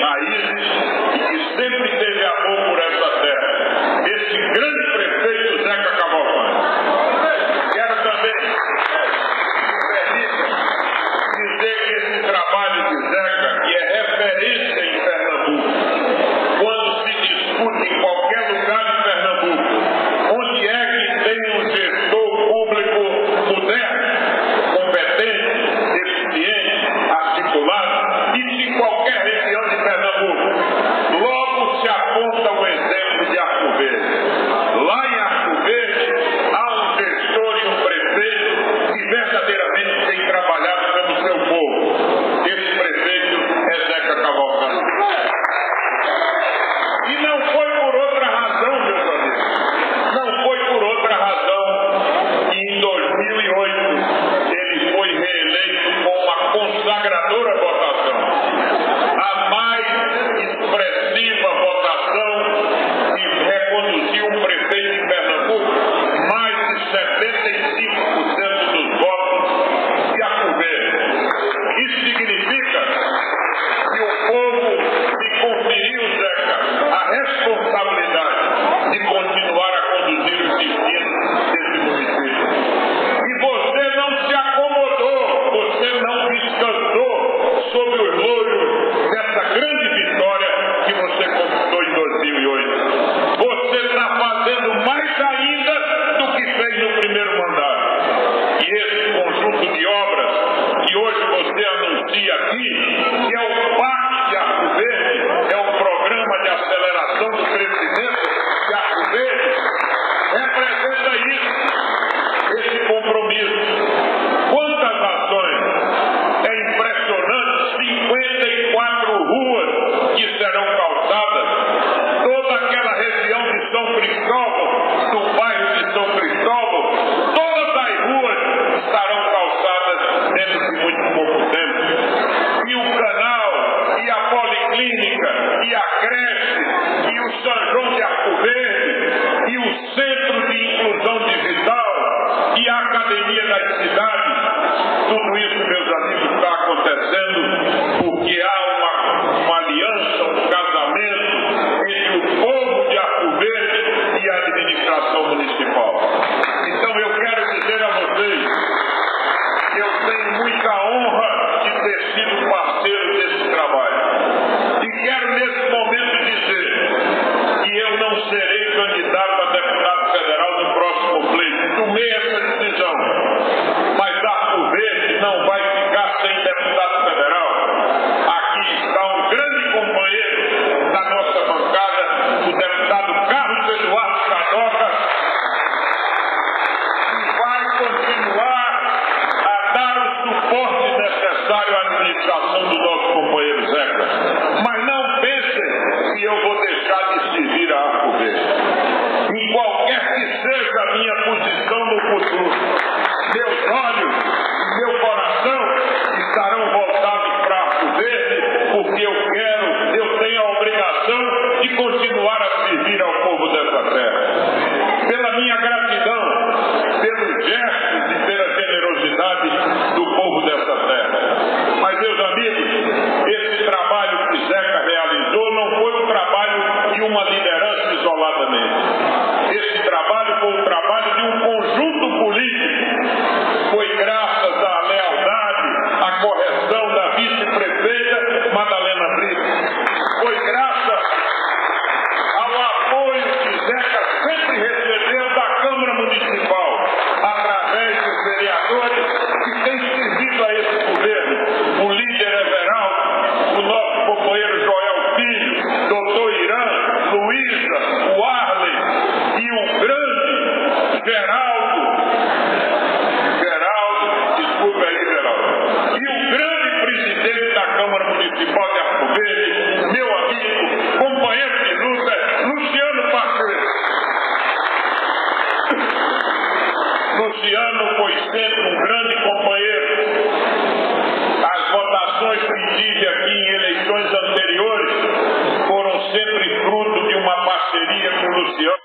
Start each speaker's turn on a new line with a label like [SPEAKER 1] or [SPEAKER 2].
[SPEAKER 1] raízes e que sempre teve amor por essa terra. Esse grande no centro minha posição no futuro. Geraldo. Geraldo, desculpe aí, Geraldo. E o grande presidente da Câmara Municipal de Arco Verde, meu amigo, companheiro de luta, Luciano Pacheco. Luciano foi sempre um grande companheiro. As votações que tive aqui em eleições anteriores foram sempre fruto de uma parceria com o Luciano.